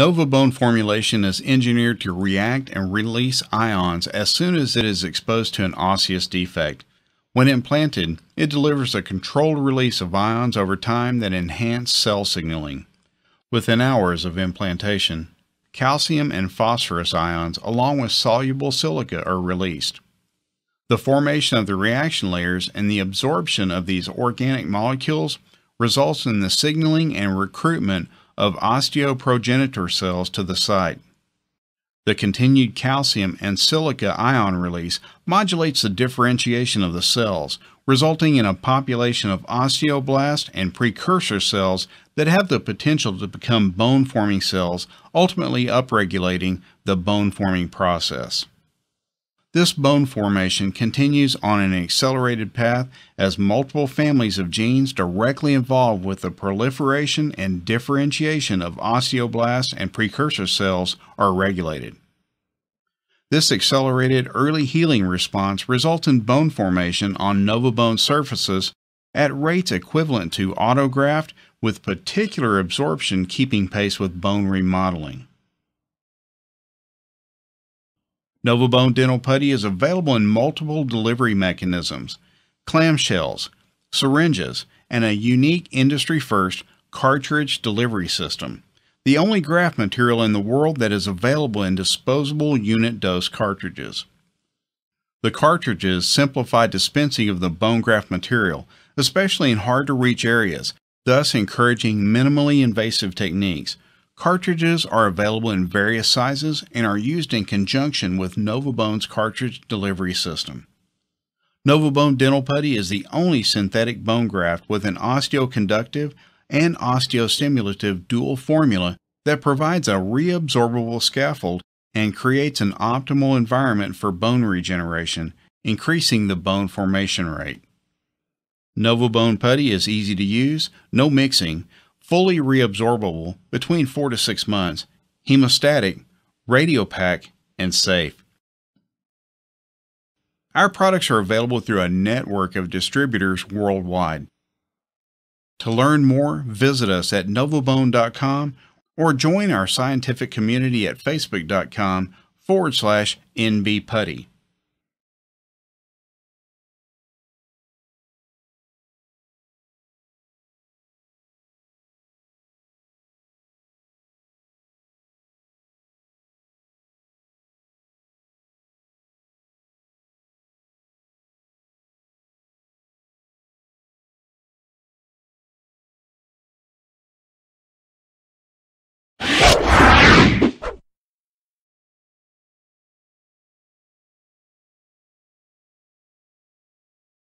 NovaBone formulation is engineered to react and release ions as soon as it is exposed to an osseous defect. When implanted, it delivers a controlled release of ions over time that enhance cell signaling. Within hours of implantation, calcium and phosphorus ions along with soluble silica are released. The formation of the reaction layers and the absorption of these organic molecules results in the signaling and recruitment of osteoprogenitor cells to the site. The continued calcium and silica ion release modulates the differentiation of the cells, resulting in a population of osteoblast and precursor cells that have the potential to become bone-forming cells, ultimately upregulating the bone-forming process. This bone formation continues on an accelerated path as multiple families of genes directly involved with the proliferation and differentiation of osteoblasts and precursor cells are regulated. This accelerated early healing response results in bone formation on NovaBone surfaces at rates equivalent to autograft with particular absorption keeping pace with bone remodeling. NovaBone Dental Putty is available in multiple delivery mechanisms, clamshells, syringes, and a unique industry-first cartridge delivery system, the only graft material in the world that is available in disposable unit dose cartridges. The cartridges simplify dispensing of the bone graft material, especially in hard-to-reach areas, thus encouraging minimally invasive techniques, Cartridges are available in various sizes and are used in conjunction with NovaBone's cartridge delivery system. NovaBone Dental Putty is the only synthetic bone graft with an osteoconductive and osteostimulative dual formula that provides a reabsorbable scaffold and creates an optimal environment for bone regeneration, increasing the bone formation rate. NovaBone Putty is easy to use, no mixing, fully reabsorbable between 4 to 6 months, hemostatic, radiopaque, and safe. Our products are available through a network of distributors worldwide. To learn more, visit us at novabone.com or join our scientific community at facebook.com forward slash nbputty.